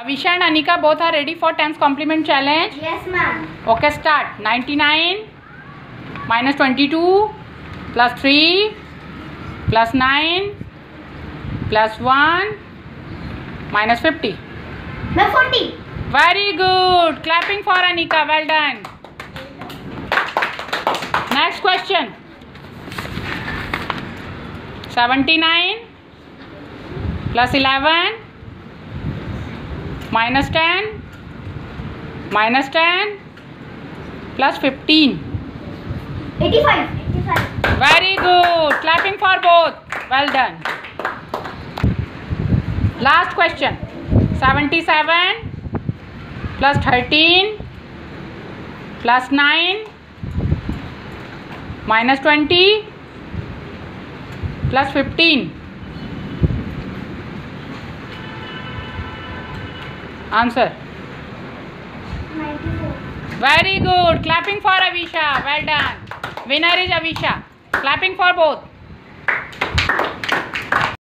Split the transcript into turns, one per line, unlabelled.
Avisha and Anika both are ready for 10's complement challenge?
Yes, ma'am.
Okay, start. 99 minus 22 plus 3 plus 9 plus 1 minus 50.
No, 40.
Very good. Clapping for Anika. Well done. Next question. 79 plus 11 minus ten minus ten plus
fifteen very
good clapping for both well done last question seventy seven plus thirteen plus nine minus twenty plus fifteen Answer.
94.
Very good. Clapping for Avisha. Well done. Winner is Avisha. Clapping for both.